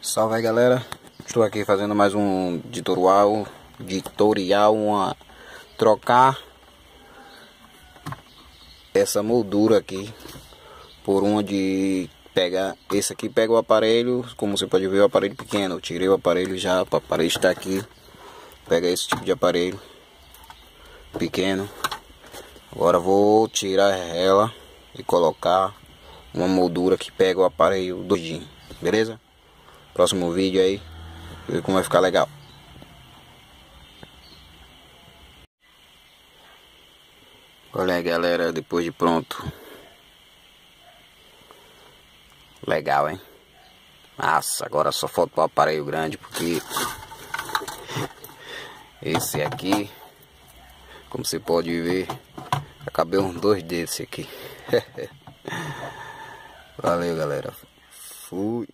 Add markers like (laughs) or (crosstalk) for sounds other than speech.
Salve aí galera, estou aqui fazendo mais um tutorial, tutorial, uma trocar essa moldura aqui por uma de pegar, esse aqui pega o aparelho, como você pode ver o aparelho pequeno, eu tirei o aparelho já, o aparelho está aqui, pega esse tipo de aparelho pequeno, agora vou tirar ela e colocar uma moldura que pega o aparelho doidinho, beleza? Próximo vídeo aí, ver como vai ficar legal. Olha galera, depois de pronto. Legal, hein? Nossa, agora só falta o aparelho grande porque esse aqui, como você pode ver, acabei uns dois desse aqui. (laughs) Valeu, galera. Fui.